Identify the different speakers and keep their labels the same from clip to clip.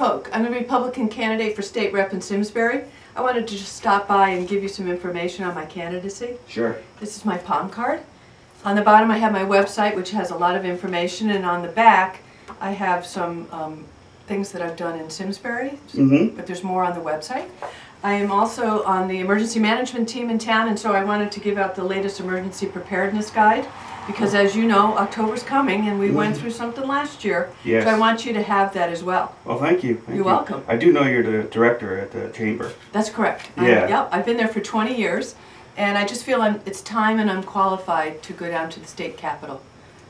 Speaker 1: Folk. I'm a Republican candidate for state rep in Simsbury. I wanted to just stop by and give you some information on my candidacy.
Speaker 2: Sure.
Speaker 1: This is my palm card. On the bottom I have my website which has a lot of information and on the back I have some um, things that I've done in Simsbury,
Speaker 2: Mm-hmm.
Speaker 1: but there's more on the website. I am also on the emergency management team in town and so I wanted to give out the latest emergency preparedness guide because as you know, October's coming and we mm-hmm. went through something last year.
Speaker 2: Yes.
Speaker 1: So I want you to have that as well.
Speaker 2: Well, thank you. Thank
Speaker 1: You're
Speaker 2: you.
Speaker 1: welcome.
Speaker 2: I do know you're the director at the chamber.
Speaker 1: That's correct.
Speaker 2: Yeah.
Speaker 1: Yep, I've been there for 20 years, and I just feel I'm, it's time and I'm qualified to go down to the state capitol.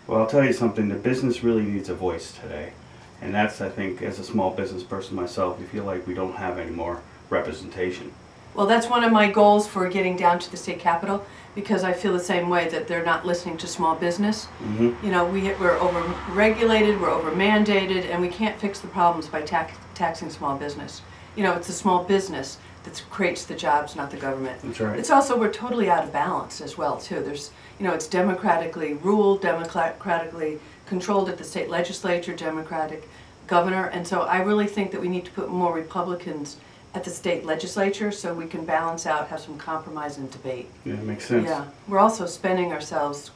Speaker 2: Well, I'll tell you something. The business really needs a voice today, and that's I think as a small business person myself, we feel like we don't have any more representation.
Speaker 1: Well, that's one of my goals for getting down to the state capitol, because I feel the same way that they're not listening to small business.
Speaker 2: Mm-hmm.
Speaker 1: You know, we, we're over-regulated, we're over-mandated, and we can't fix the problems by tax, taxing small business. You know, it's the small business that creates the jobs, not the government.
Speaker 2: That's right.
Speaker 1: It's also, we're totally out of balance as well, too. There's, you know, it's democratically ruled, democratically controlled at the state legislature, democratic governor, and so I really think that we need to put more Republicans at the state legislature so we can balance out, have some compromise and debate.
Speaker 2: Yeah, it makes sense.
Speaker 1: Yeah, we're also spending ourselves,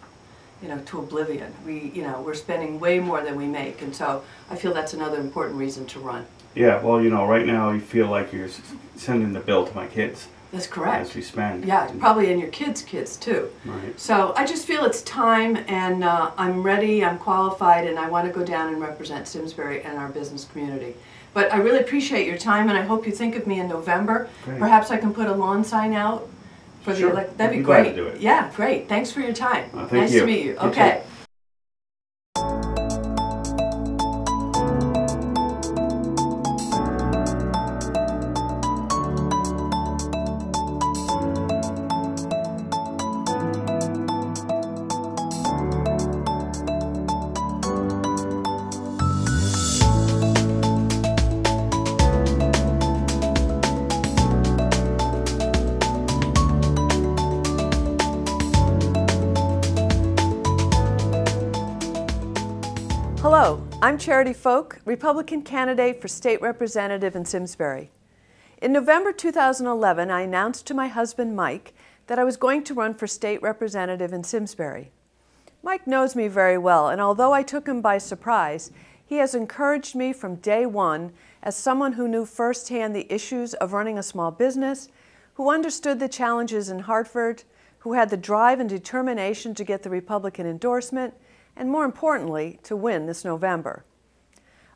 Speaker 1: you know, to oblivion. We, you know, we're spending way more than we make, and so I feel that's another important reason to run.
Speaker 2: Yeah. Well, you know, right now you feel like you're sending the bill to my kids
Speaker 1: That's correct.
Speaker 2: as we spend.
Speaker 1: Yeah, probably in your kids' kids too.
Speaker 2: Right.
Speaker 1: So I just feel it's time, and uh, I'm ready, I'm qualified, and I want to go down and represent Simsbury and our business community. But I really appreciate your time, and I hope you think of me in November.
Speaker 2: Great.
Speaker 1: Perhaps I can put a lawn sign out for the
Speaker 2: Sure.
Speaker 1: elect. That'd be great.
Speaker 2: to do it.
Speaker 1: Yeah, great. Thanks for your time.
Speaker 2: Uh,
Speaker 1: nice
Speaker 2: you.
Speaker 1: to meet you.
Speaker 2: You
Speaker 1: okay. Hello, I'm Charity Folk, Republican candidate for state representative in Simsbury. In November 2011, I announced to my husband Mike that I was going to run for state representative in Simsbury. Mike knows me very well, and although I took him by surprise, he has encouraged me from day one as someone who knew firsthand the issues of running a small business, who understood the challenges in Hartford, who had the drive and determination to get the Republican endorsement, and more importantly, to win this November.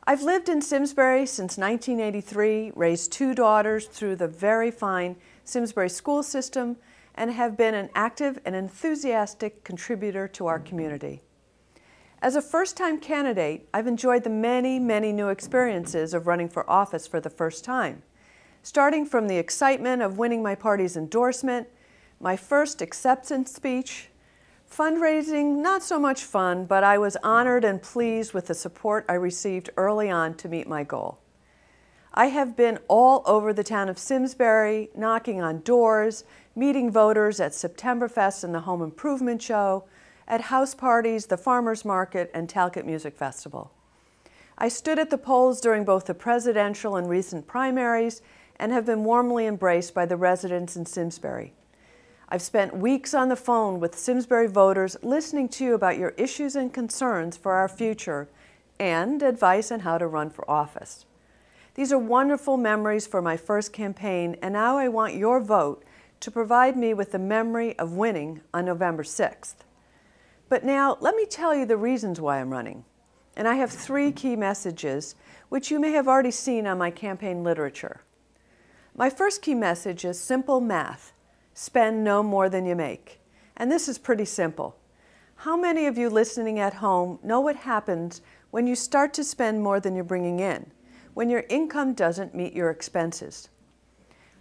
Speaker 1: I've lived in Simsbury since 1983, raised two daughters through the very fine Simsbury school system, and have been an active and enthusiastic contributor to our community. As a first time candidate, I've enjoyed the many, many new experiences of running for office for the first time, starting from the excitement of winning my party's endorsement, my first acceptance speech, Fundraising, not so much fun, but I was honored and pleased with the support I received early on to meet my goal. I have been all over the town of Simsbury, knocking on doors, meeting voters at Septemberfest and the Home Improvement Show, at house parties, the Farmers Market, and Talcott Music Festival. I stood at the polls during both the presidential and recent primaries and have been warmly embraced by the residents in Simsbury. I've spent weeks on the phone with Simsbury voters listening to you about your issues and concerns for our future and advice on how to run for office. These are wonderful memories for my first campaign, and now I want your vote to provide me with the memory of winning on November 6th. But now, let me tell you the reasons why I'm running. And I have three key messages, which you may have already seen on my campaign literature. My first key message is simple math spend no more than you make. And this is pretty simple. How many of you listening at home know what happens when you start to spend more than you're bringing in, when your income doesn't meet your expenses?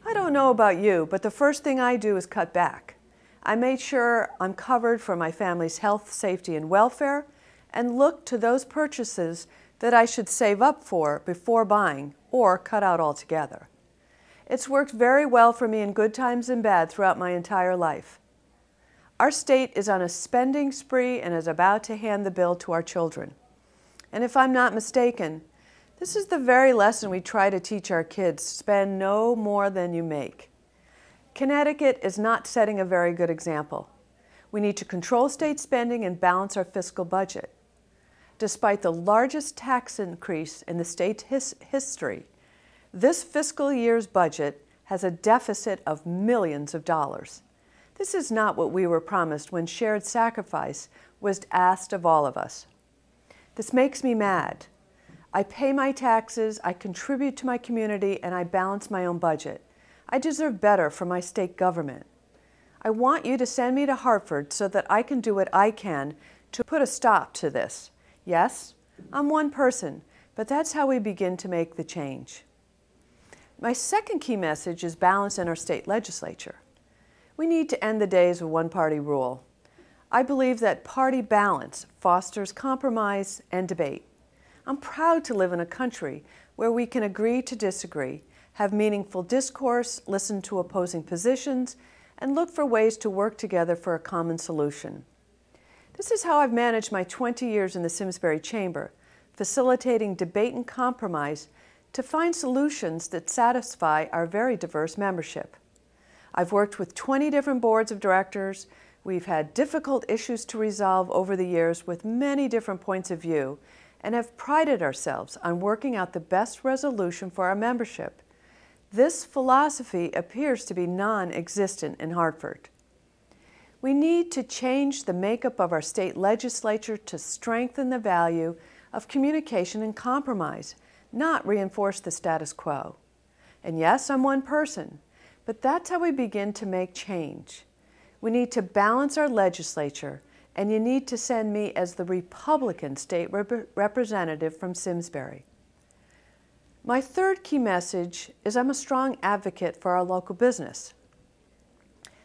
Speaker 1: I don't know about you, but the first thing I do is cut back. I make sure I'm covered for my family's health, safety, and welfare, and look to those purchases that I should save up for before buying or cut out altogether. It's worked very well for me in good times and bad throughout my entire life. Our state is on a spending spree and is about to hand the bill to our children. And if I'm not mistaken, This is the very lesson we try to teach our kids spend no more than you make. Connecticut is not setting a very good example. We need to control state spending and balance our fiscal budget. Despite the largest tax increase in the state's his history, this fiscal year's budget has a deficit of millions of dollars. This is not what we were promised when shared sacrifice was asked of all of us. This makes me mad. I pay my taxes, I contribute to my community, and I balance my own budget. I deserve better from my state government. I want you to send me to Hartford so that I can do what I can to put a stop to this. Yes, I'm one person, but that's how we begin to make the change. My second key message is balance in our state legislature. We need to end the days of one party rule. I believe that party balance fosters compromise and debate. I'm proud to live in a country where we can agree to disagree, have meaningful discourse, listen to opposing positions, and look for ways to work together for a common solution. This is how I've managed my 20 years in the Simsbury Chamber, facilitating debate and compromise to find solutions that satisfy our very diverse membership. I've worked with 20 different boards of directors. We've had difficult issues to resolve over the years with many different points of view, and have prided ourselves on working out the best resolution for our membership. This philosophy appears to be non existent in Hartford. We need to change the makeup of our state legislature to strengthen the value of communication and compromise, not reinforce the status quo. And yes, I'm one person, but that's how we begin to make change. We need to balance our legislature and you need to send me as the Republican state rep representative from Simsbury. My third key message is I'm a strong advocate for our local business.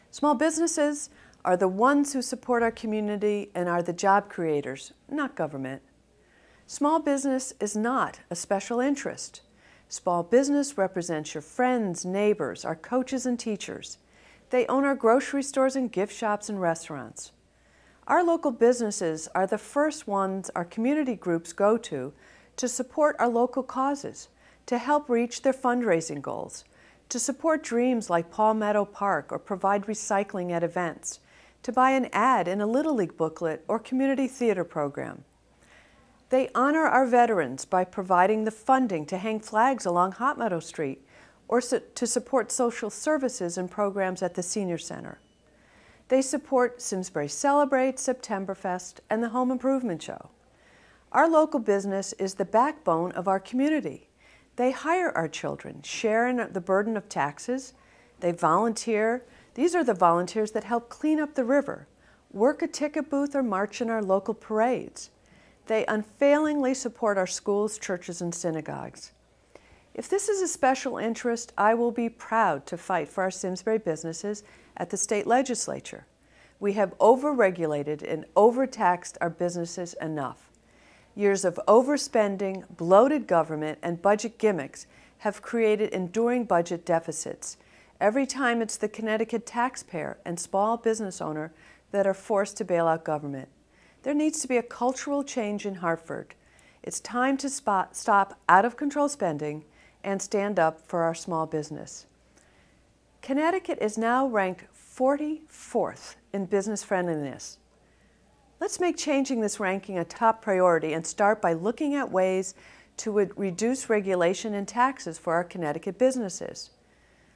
Speaker 1: Small businesses are the ones who support our community and are the job creators, not government. Small business is not a special interest. Small business represents your friends, neighbors, our coaches and teachers. They own our grocery stores and gift shops and restaurants. Our local businesses are the first ones our community groups go to to support our local causes, to help reach their fundraising goals, to support dreams like Palmetto Park or provide recycling at events, to buy an ad in a Little League booklet or community theater program. They honor our veterans by providing the funding to hang flags along Hopmeadow Street or to support social services and programs at the Senior Center. They support Simsbury Celebrate, Septemberfest, and the Home Improvement Show. Our local business is the backbone of our community. They hire our children, share in the burden of taxes, they volunteer. These are the volunteers that help clean up the river, work a ticket booth, or march in our local parades. They unfailingly support our schools, churches, and synagogues. If this is a special interest, I will be proud to fight for our Simsbury businesses at the state legislature. We have overregulated and overtaxed our businesses enough. Years of overspending, bloated government, and budget gimmicks have created enduring budget deficits. Every time it's the Connecticut taxpayer and small business owner that are forced to bail out government. There needs to be a cultural change in Hartford. It's time to spot, stop out of control spending and stand up for our small business. Connecticut is now ranked 44th in business friendliness. Let's make changing this ranking a top priority and start by looking at ways to reduce regulation and taxes for our Connecticut businesses.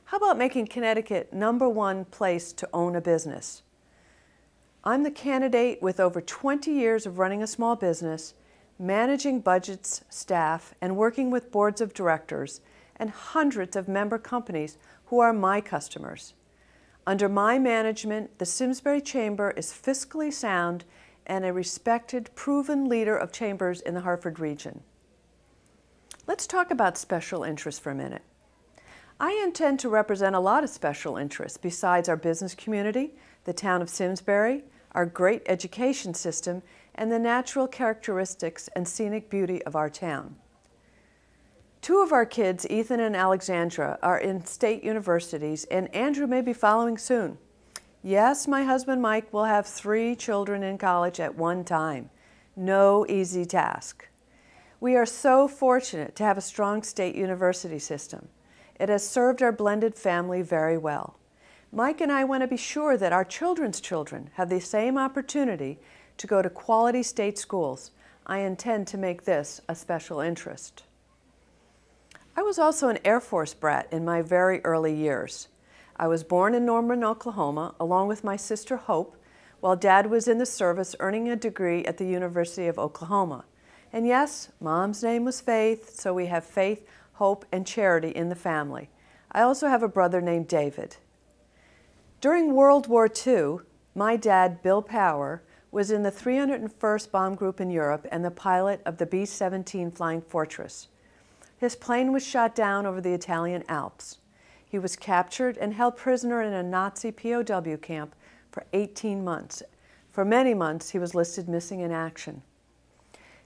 Speaker 1: How about making Connecticut number one place to own a business? I'm the candidate with over 20 years of running a small business managing budgets, staff, and working with boards of directors and hundreds of member companies who are my customers. Under my management, the Simsbury Chamber is fiscally sound and a respected, proven leader of chambers in the Hartford region. Let's talk about special interests for a minute. I intend to represent a lot of special interests besides our business community, the town of Simsbury, our great education system, and the natural characteristics and scenic beauty of our town. Two of our kids, Ethan and Alexandra, are in state universities, and Andrew may be following soon. Yes, my husband Mike will have three children in college at one time. No easy task. We are so fortunate to have a strong state university system. It has served our blended family very well. Mike and I want to be sure that our children's children have the same opportunity to go to quality state schools. I intend to make this a special interest. I was also an Air Force brat in my very early years. I was born in Norman, Oklahoma, along with my sister Hope, while Dad was in the service earning a degree at the University of Oklahoma. And yes, Mom's name was Faith, so we have faith, hope, and charity in the family. I also have a brother named David. During World War II, my dad, Bill Power, was in the 301st Bomb Group in Europe and the pilot of the B 17 Flying Fortress. His plane was shot down over the Italian Alps. He was captured and held prisoner in a Nazi POW camp for 18 months. For many months, he was listed missing in action.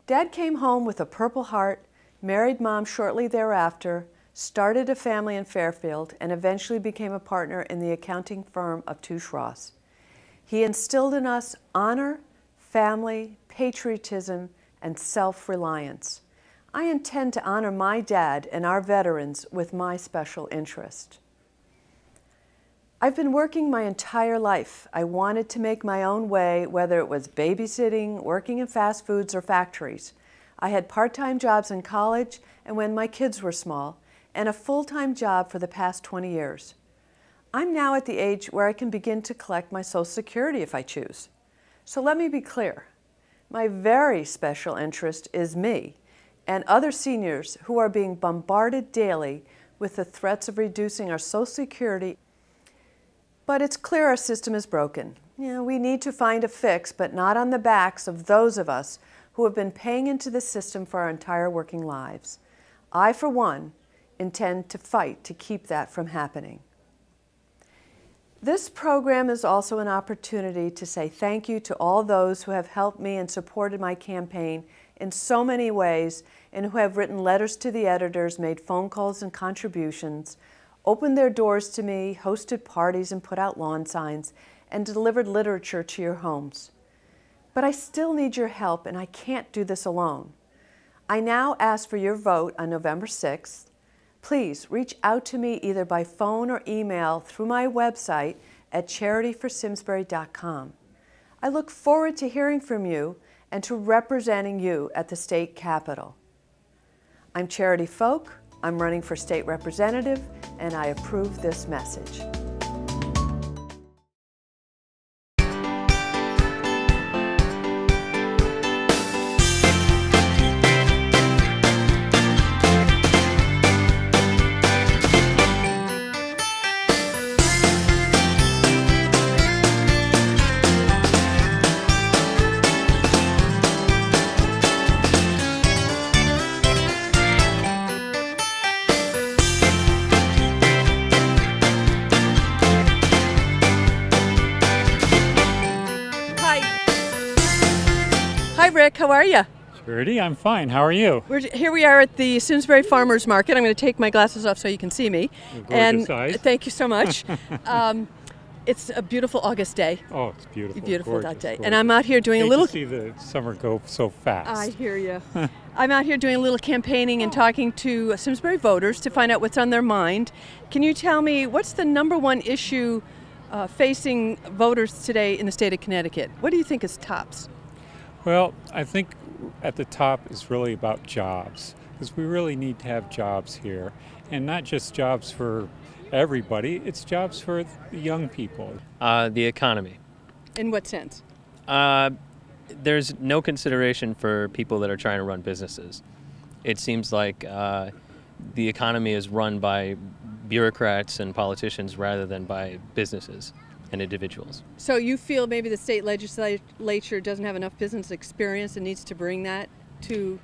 Speaker 1: Dad came home with a Purple Heart, married mom shortly thereafter, started a family in Fairfield, and eventually became a partner in the accounting firm of Touche Ross. He instilled in us honor, family, patriotism, and self reliance. I intend to honor my dad and our veterans with my special interest. I've been working my entire life. I wanted to make my own way, whether it was babysitting, working in fast foods, or factories. I had part time jobs in college and when my kids were small, and a full time job for the past 20 years. I'm now at the age where I can begin to collect my Social Security if I choose. So let me be clear. My very special interest is me and other seniors who are being bombarded daily with the threats of reducing our Social Security. But it's clear our system is broken. You know, we need to find a fix, but not on the backs of those of us who have been paying into the system for our entire working lives. I, for one, intend to fight to keep that from happening. This program is also an opportunity to say thank you to all those who have helped me and supported my campaign in so many ways and who have written letters to the editors, made phone calls and contributions, opened their doors to me, hosted parties and put out lawn signs, and delivered literature to your homes. But I still need your help and I can't do this alone. I now ask for your vote on November 6th. Please reach out to me either by phone or email through my website at charityforsimsbury.com. I look forward to hearing from you and to representing you at the state capitol. I'm Charity Folk, I'm running for state representative, and I approve this message. How are you?
Speaker 3: Charity, I'm fine. How are you?
Speaker 1: We're, here we are at the Simsbury Farmers Market. I'm going to take my glasses off so you can see me.
Speaker 3: gorgeous
Speaker 1: and
Speaker 3: eyes.
Speaker 1: thank you so much. um, it's a beautiful August day.
Speaker 3: Oh, it's beautiful.
Speaker 1: Beautiful that day.
Speaker 3: gorgeous.
Speaker 1: And I'm out here doing
Speaker 3: Hate
Speaker 1: a little.
Speaker 3: To see the summer go so fast.
Speaker 1: I hear you. I'm out here doing a little campaigning and talking to Simsbury voters to find out what's on their mind. Can you tell me what's the number one issue uh, facing voters today in the state of Connecticut? What do you think is tops?
Speaker 3: Well, I think at the top is really about jobs because we really need to have jobs here, and not just jobs for everybody. It's jobs for the young people.
Speaker 4: Uh, the economy.
Speaker 1: In what sense?
Speaker 4: Uh, there's no consideration for people that are trying to run businesses. It seems like uh, the economy is run by bureaucrats and politicians rather than by businesses and individuals.
Speaker 1: So you feel maybe the state legislature doesn't have enough business experience and needs to bring that to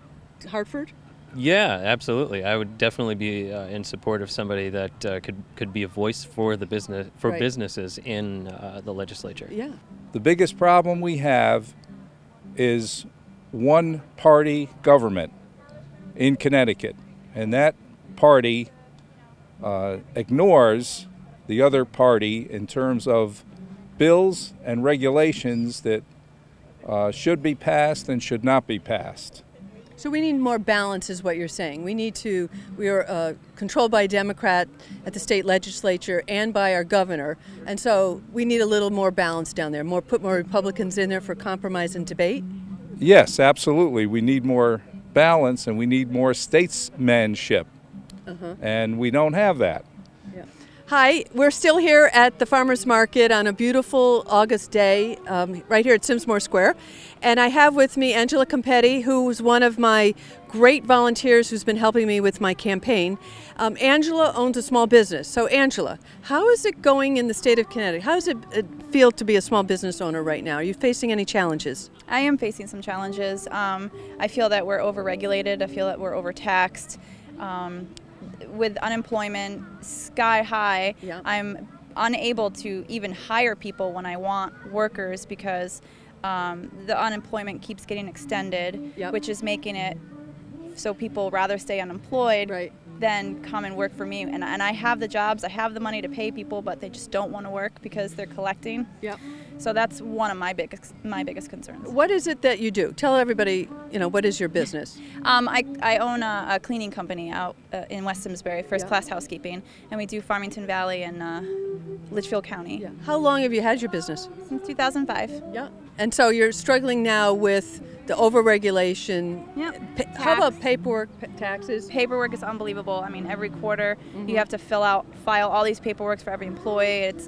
Speaker 1: Hartford?
Speaker 4: Yeah, absolutely. I would definitely be uh, in support of somebody that uh, could could be a voice for the business for
Speaker 1: Right.
Speaker 4: businesses in uh, the legislature.
Speaker 1: Yeah.
Speaker 5: The biggest problem we have is one party government in Connecticut, and that party uh, ignores the other party in terms of bills and regulations that uh, should be passed and should not be passed.
Speaker 1: So we need more balance, is what you're saying. We need to. We are uh, controlled by a Democrat at the state legislature and by our governor, and so we need a little more balance down there. More put more Republicans in there for compromise and debate.
Speaker 5: Yes, absolutely. We need more balance and we need more statesmanship. And we don't have that.
Speaker 1: Hi, we're still here at the farmers market on a beautiful August day, um, right here at Simsmore Square, and I have with me Angela Campetti, who's one of my great volunteers who's been helping me with my campaign. Um, Angela owns a small business. So, Angela, how is it going in the state of Connecticut? How does it, it feel to be a small business owner right now? Are you facing any challenges?
Speaker 6: I am facing some challenges. Um, I feel that we're overregulated. I feel that we're overtaxed. Um, with unemployment sky high,
Speaker 1: Yeah.
Speaker 6: I'm unable to even hire people when I want workers because um, the unemployment keeps getting extended,
Speaker 1: Yep.
Speaker 6: which is making it so people rather stay unemployed
Speaker 1: Right.
Speaker 6: than come and work for me. And, and I have the jobs, I have the money to pay people, but they just don't want to work because they're collecting.
Speaker 1: Yep.
Speaker 6: So that's one of my biggest my biggest concerns.
Speaker 1: What is it that you do? Tell everybody, you know, what is your business?
Speaker 6: Um, I, I own a, a cleaning company out uh, in West Simsbury, First
Speaker 1: Yeah.
Speaker 6: Class Housekeeping, and we do Farmington Valley and uh, Litchfield County
Speaker 1: How long have you had your business?
Speaker 6: since 2005.
Speaker 1: Yeah. And so you're struggling now with the overregulation.
Speaker 6: Yep.
Speaker 1: Pa- how about paperwork, pa- taxes?
Speaker 6: Paperwork is unbelievable. I mean, every quarter
Speaker 1: Mm-hmm.
Speaker 6: you have to fill out, file all these paperworks for every employee. It's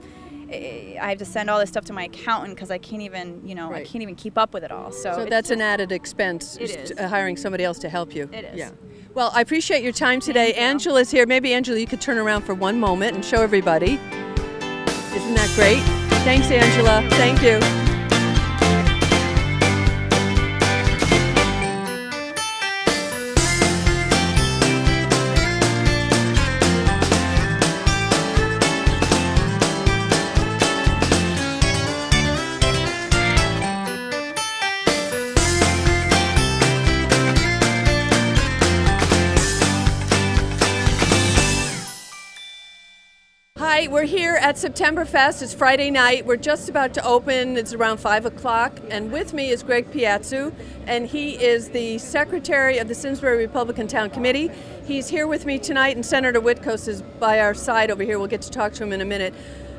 Speaker 6: I have to send all this stuff to my accountant because I can't even, you know,
Speaker 1: Right.
Speaker 6: I can't even keep up with it all. So,
Speaker 1: So that's an added expense,
Speaker 6: It
Speaker 1: just, uh, hiring somebody else to help you.
Speaker 6: It is.
Speaker 1: Yeah. Well, I appreciate your time today.
Speaker 6: Thank you.
Speaker 1: Angela's here. Maybe, Angela, you could turn around for one moment and show everybody. Isn't that great? Thanks, Angela. Thank you. At Septemberfest. It's Friday night. We're just about to open. It's around 5 o'clock. And with me is Greg Piazzu, and he is the secretary of the Simsbury Republican Town Committee. He's here with me tonight, and Senator Witkos is by our side over here. We'll get to talk to him in a minute.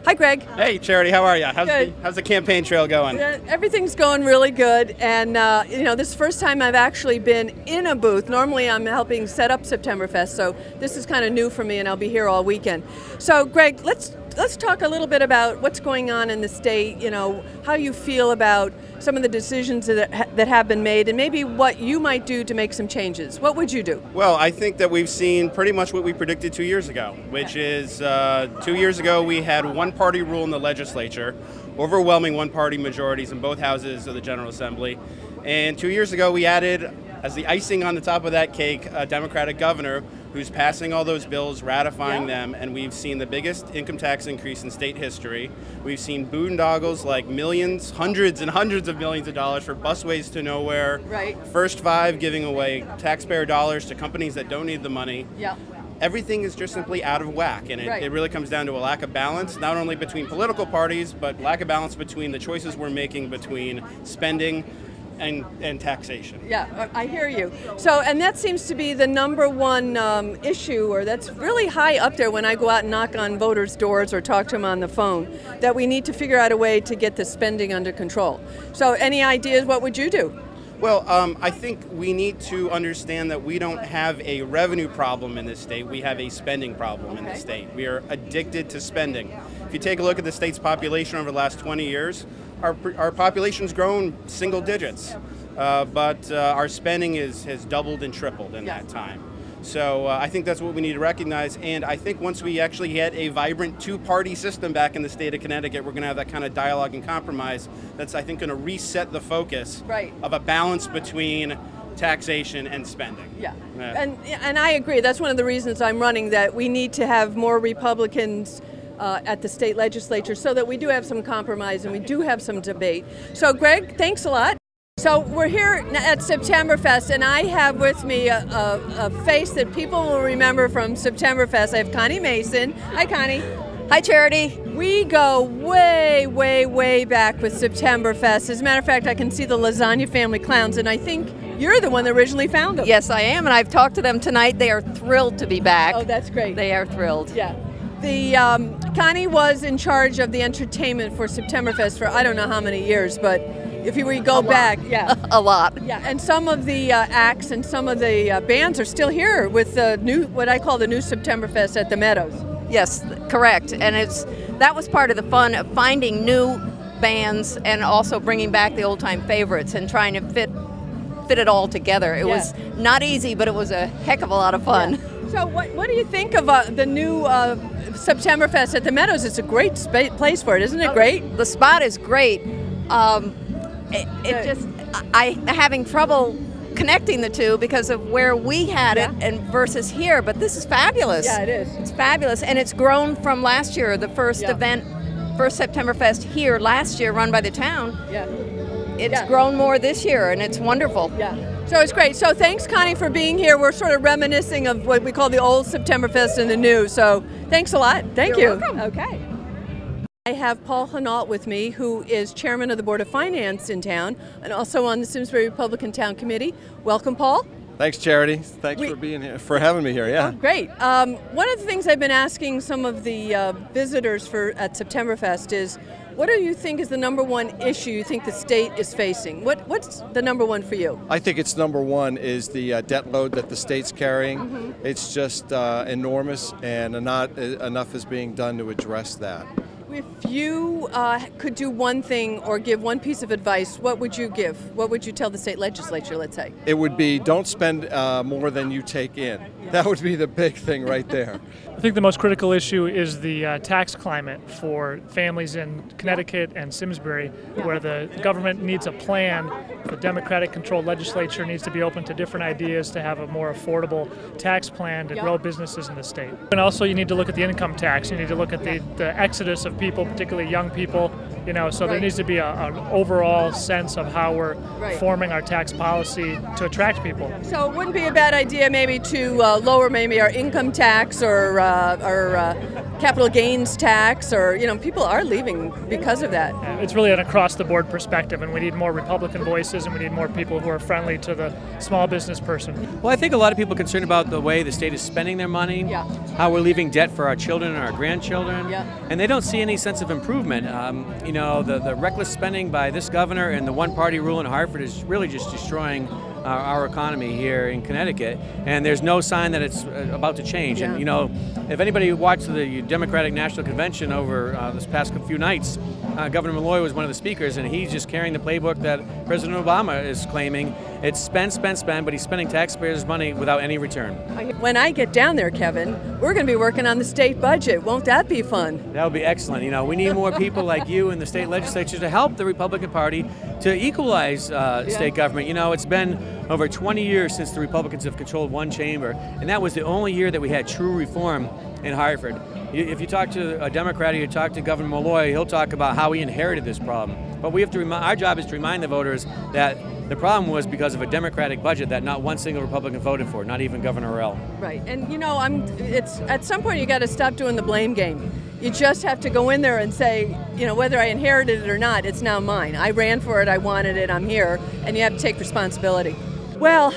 Speaker 1: Hi, Greg.
Speaker 7: Hey, Charity, how are you? How's the how's the campaign trail going?
Speaker 1: Everything's going really good, and uh, you know this is the first time I've actually been in a booth. Normally, I'm helping set up Septemberfest, so this is kind of new for me, and I'll be here all weekend. So, Greg, let's let's talk a little bit about what's going on in the state. You know, how you feel about some of the decisions that ha- that have been made, and maybe what you might do to make some changes. What would you do?
Speaker 7: Well, I think that we've seen pretty much what we predicted two years ago, which is uh, two years ago we had one party rule in the legislature, overwhelming one party majorities in both houses of the General Assembly. And two years ago we added, as the icing on the top of that cake, a Democratic governor who's passing all those bills, ratifying
Speaker 1: Yeah.
Speaker 7: them, and we've seen the biggest income tax increase in state history. We've seen boondoggles like millions, hundreds and hundreds of millions of dollars for busways to nowhere.
Speaker 1: Right.
Speaker 7: First Five giving away taxpayer dollars to companies that don't need the money.
Speaker 1: Yeah.
Speaker 7: Everything is just simply out of whack, and it,
Speaker 1: Right.
Speaker 7: it really comes down to a lack of balance, not only between political parties, but lack of balance between the choices we're making between spending and, and taxation.
Speaker 1: Yeah, I I hear you. So, and that seems to be the number one um, issue, or that's really high up there when I go out and knock on voters' doors or talk to them on the phone, that we need to figure out a way to get the spending under control. So, any ideas? What would you do?
Speaker 7: Well, um, I think we need to understand that we don't have a revenue problem in this state. We have a spending problem in
Speaker 1: Okay.
Speaker 7: this state. We are addicted to spending. If you take a look at the state's population over the last 20 years, our, our population's grown single digits, uh, but uh, our spending is, has doubled and tripled in that time. So uh, I think that's what we need to recognize. And I think once we actually get a vibrant two-party system back in the state of Connecticut, we're going to have that kind of dialogue and compromise. That's I think going to reset the focus
Speaker 1: Right.
Speaker 7: of a balance between taxation and spending.
Speaker 1: Yeah.
Speaker 7: Yeah.
Speaker 1: And, and I agree. That's one of the reasons I'm running, that we need to have more Republicans uh, at the state legislature so that we do have some compromise and we do have some debate. So, Greg, thanks a lot. So, we're here at Septemberfest, and I have with me a, a, a face that people will remember from Septemberfest. I have Connie Mason. Hi, Connie.
Speaker 8: Hi, Charity.
Speaker 1: We go way, way, way back with Septemberfest. As a matter of fact, I can see the Lasagna Family Clowns, and I think You're the one that originally found them.
Speaker 8: Yes, I am, and I've talked to them tonight. They are thrilled to be back.
Speaker 1: Oh, that's great.
Speaker 8: They are thrilled.
Speaker 1: Yeah. The um, Connie was in charge of the entertainment for Septemberfest for I don't know how many years, but if you we go back, yeah,
Speaker 8: A lot.
Speaker 1: yeah, and some of the uh, acts and some of the uh, bands are still here with the new what I call the new Septemberfest at the Meadows.
Speaker 8: Yes, correct. And it's that was part of the fun of finding new bands and also bringing back the old time favorites and trying to fit fit it all together. It
Speaker 1: Yeah.
Speaker 8: was not easy, but it was a heck of a lot of fun.
Speaker 1: So what, what do you think of uh, the new uh, Septemberfest at the Meadows? It's a great spa- place for it, isn't it? Great.
Speaker 8: The spot is great. Um, it, it just I I having trouble connecting the two because of where we had it and versus here, but this is fabulous.
Speaker 1: Yeah, it is.
Speaker 8: It's fabulous, and it's grown from last year. The first
Speaker 1: Yeah.
Speaker 8: event, first Septemberfest here last year, run by the town.
Speaker 1: Yeah.
Speaker 8: It's
Speaker 1: Yeah.
Speaker 8: grown more this year, and it's wonderful.
Speaker 1: Yeah. So it's great. So thanks, Connie, for being here. We're sort of reminiscing of what we call the old Septemberfest and the new. So thanks a lot. Thank
Speaker 8: You're
Speaker 1: you.
Speaker 8: welcome.
Speaker 1: Okay. I have Paul Hanault with me, who is chairman of the Board of Finance in town and also on the Simsbury Republican Town Committee. Welcome, Paul.
Speaker 9: Thanks, Charity. Thanks
Speaker 1: We-
Speaker 9: for being here, for having me here. Yeah.
Speaker 1: Great. Um, one of the things I've been asking some of the uh, visitors for at Septemberfest is, what do you think is the number one issue you think the state is facing? What What's the number one for you?
Speaker 9: I think it's number one is the uh, debt load that the state's carrying.
Speaker 1: Mm-hmm.
Speaker 9: It's just uh, enormous, and not uh, enough is being done to address that.
Speaker 1: If you uh, could do one thing or give one piece of advice, what would you give? What would you tell the state legislature, let's say?
Speaker 9: It would be don't spend uh, more than you take in. That would be the big thing right there.
Speaker 10: I think the most critical issue is the uh, tax climate for families in Connecticut and Simsbury, where the government needs a plan. The Democratic controlled legislature needs to be open to different ideas to have a more affordable tax plan to grow businesses in the state. And also, you need to look at the income tax. You need to look at the, the exodus of people, particularly young people. You know, so there needs to be a, an overall sense of how we're
Speaker 1: Right.
Speaker 10: forming our tax policy to attract people.
Speaker 1: So it wouldn't be a bad idea maybe to uh, lower maybe our income tax or uh, our uh, capital gains tax, or you know, people are leaving because of that.
Speaker 10: It's really an across the board perspective, and we need more Republican voices and we need more people who are friendly to the small business person.
Speaker 11: Well, I think a lot of people are concerned about the way the state is spending their money,
Speaker 1: Yeah.
Speaker 11: how we're leaving debt for our children and our grandchildren,
Speaker 1: Yeah.
Speaker 11: and they don't see any sense of improvement. Um, you know, the, the reckless spending by this governor and the one party rule in Hartford is really just destroying our economy here in Connecticut, and there's no sign that it's uh, about to change.
Speaker 1: Yeah.
Speaker 11: And, you know, if anybody watched the Democratic National Convention over uh, this past few nights, uh, Governor Malloy was one of the speakers, and he's just carrying the playbook that President Obama is claiming. It's spend, spend, spend, but he's spending taxpayers' money without any return.
Speaker 1: When I get down there, Kevin, we're going to be working on the state budget. Won't that be fun?
Speaker 11: That would be excellent. You know, we need more people like you in the state legislature to help the Republican Party to equalize uh, state government. You know, it's been over 20 years since the Republicans have controlled one chamber, and that was the only year that we had true reform in Hartford. If you talk to a Democrat or you talk to Governor Malloy, he'll talk about how he inherited this problem. But we have to remind, our job is to remind the voters that the problem was because of a Democratic budget that not one single Republican voted for, not even Governor Rell.
Speaker 1: Right. And you know, I'm it's at some point you got to stop doing the blame game. You just have to go in there and say, you know, whether I inherited it or not, it's now mine. I ran for it, I wanted it, I'm here, and you have to take responsibility. Well,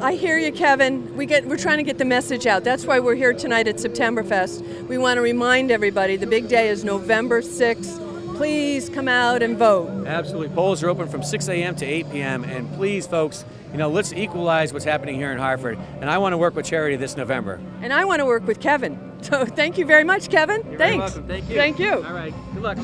Speaker 1: I hear you, Kevin. We get we're trying to get the message out. That's why we're here tonight at Septemberfest. We want to remind everybody the big day is November 6th. Please come out and vote.
Speaker 11: Absolutely. Polls are open from 6 a.m. to 8 p.m. And please, folks, you know, let's equalize what's happening here in Hartford. And I want to work with Charity this November.
Speaker 1: And I want to work with Kevin. So thank you very much, Kevin.
Speaker 11: You're
Speaker 1: Thanks.
Speaker 11: Thank you.
Speaker 1: Thank you.
Speaker 11: All right. Good luck.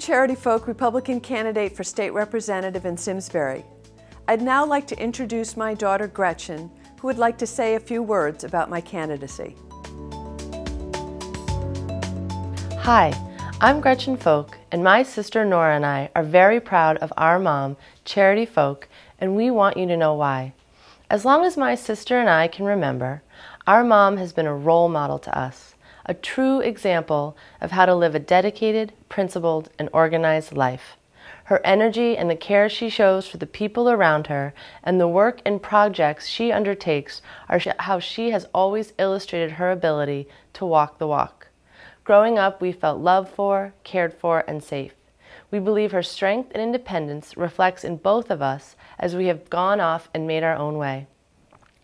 Speaker 1: Charity Folk, Republican candidate for state representative in Simsbury. I'd now like to introduce my daughter Gretchen, who would like to say a few words about my candidacy.
Speaker 12: Hi, I'm Gretchen Folk, and my sister Nora and I are very proud of our mom, Charity Folk, and we want you to know why. As long as my sister and I can remember, our mom has been a role model to us, a true example of how to live a dedicated, principled, and organized life. Her energy and the care she shows for the people around her and the work and projects she undertakes are how she has always illustrated her ability to walk the walk. Growing up, we felt loved for, cared for, and safe. We believe her strength and independence reflects in both of us as we have gone off and made our own way.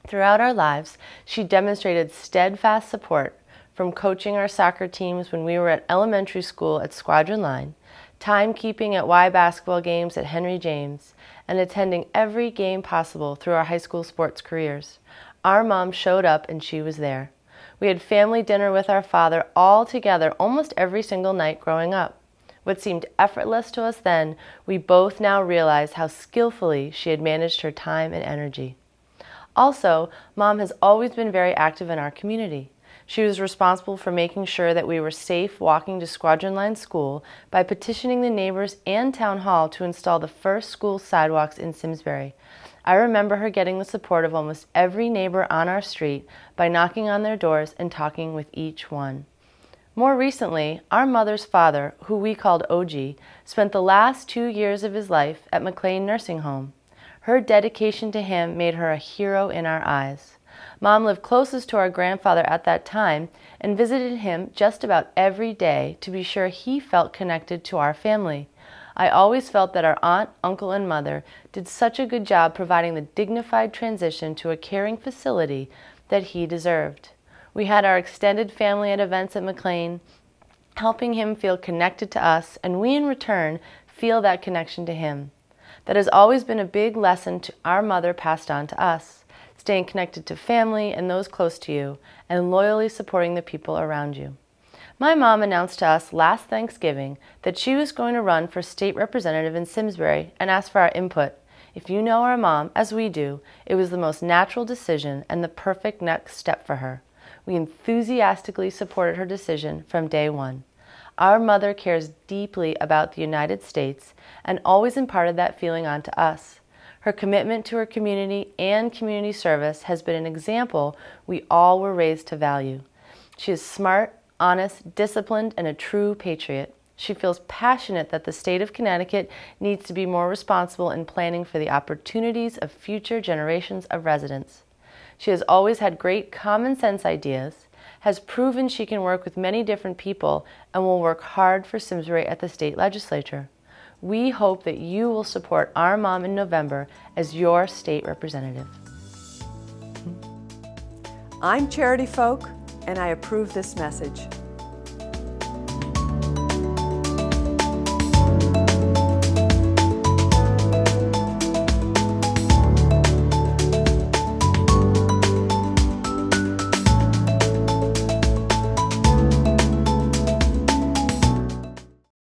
Speaker 12: Throughout our lives, she demonstrated steadfast support from coaching our soccer teams when we were at elementary school at Squadron Line, timekeeping at Y basketball games at Henry James, and attending every game possible through our high school sports careers. Our mom showed up and she was there. We had family dinner with our father all together almost every single night growing up. What seemed effortless to us then, we both now realize how skillfully she had managed her time and energy. Also, Mom has always been very active in our community. She was responsible for making sure that we were safe walking to Squadron Line School by petitioning the neighbors and Town Hall to install the first school sidewalks in Simsbury. I remember her getting the support of almost every neighbor on our street by knocking on their doors and talking with each one. More recently, our mother's father, who we called OG, spent the last two years of his life at McLean Nursing Home. Her dedication to him made her a hero in our eyes. Mom lived closest to our grandfather at that time and visited him just about every day to be sure he felt connected to our family. I always felt that our aunt, uncle, and mother did such a good job providing the dignified transition to a caring facility that he deserved. We had our extended family at events at McLean, helping him feel connected to us, and we in return feel that connection to him. That has always been a big lesson to our mother passed on to us staying connected to family and those close to you, and loyally supporting the people around you. My mom announced to us last Thanksgiving that she was going to run for state representative in Simsbury and asked for our input. If you know our mom, as we do, it was the most natural decision and the perfect next step for her. We enthusiastically supported her decision from day one. Our mother cares deeply about the United States and always imparted that feeling onto us. Her commitment to her community and community service has been an example we all were raised to value. She is smart, honest, disciplined, and a true patriot. She feels passionate that the state of Connecticut needs to be more responsible in planning for the opportunities of future generations of residents. She has always had great common sense ideas, has proven she can work with many different people, and will work hard for Simsbury at the state legislature. We hope that you will support our mom in November as your state representative.
Speaker 1: I'm Charity Folk and I approve this message.